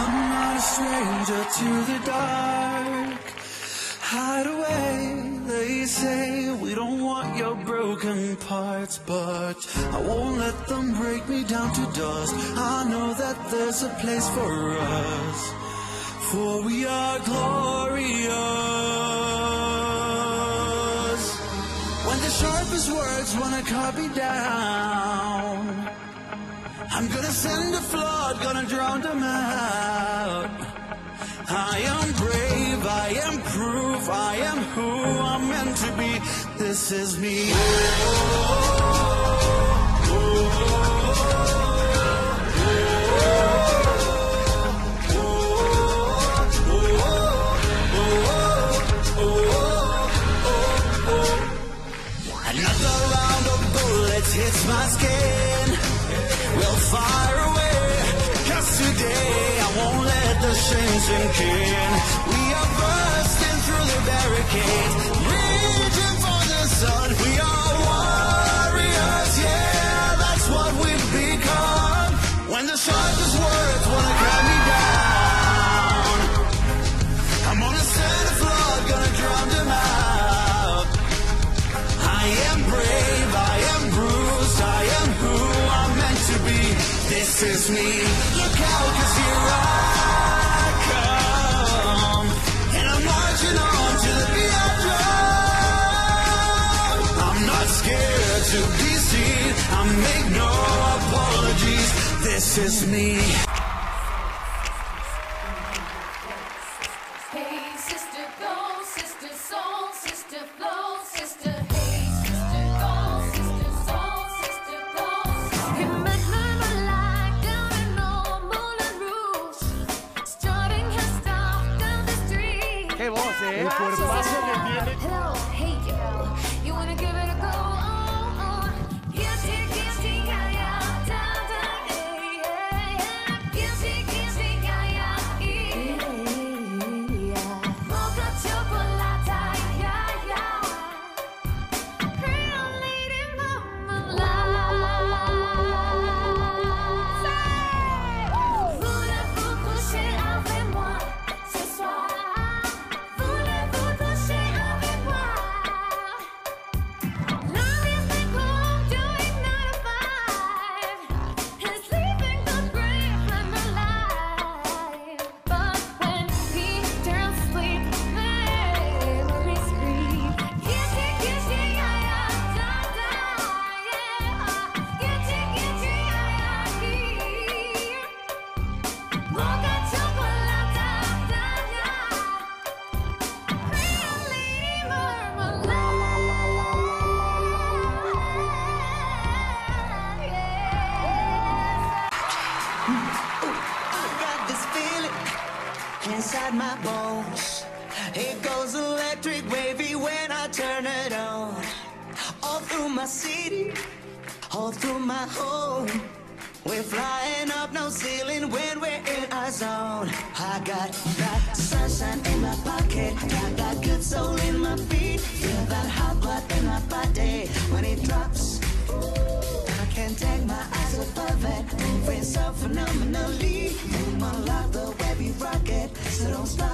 I'm not a stranger to the dark. Hide away, they say we don't want your broken parts, but I won't let them break me down to dust. I know that there's a place for us, for we are glorious. When the sharpest words wanna cut me down, I'm gonna send a flood, gonna drown them out. I am brave, I am proof, I am who I'm meant to be. This is me. Round of bullets hits my skin. We'll fire away. Cause today I won't let the shame sink in. We are bursting through the barricades, reaching for the sun. We are warriors, yeah, that's what we've become. When the sharpest words wanna cut me down, This is me. Look out, cause here I come. And I'm marching on to the beat I drum. I'm not scared to be seen. I make no apologies. This is me. Voz, eh! El cuerpazo que tiene. Inside my bones. It goes electric wavy when I turn it on. All through my city, all through my home. We're flying zone. I got that sunshine in my pocket, got that good soul in my feet. Feel that hot blood in my body when it drops. I can't take my eyes above it. Moving so phenomenally. You unlock the way we rock it. So don't stop.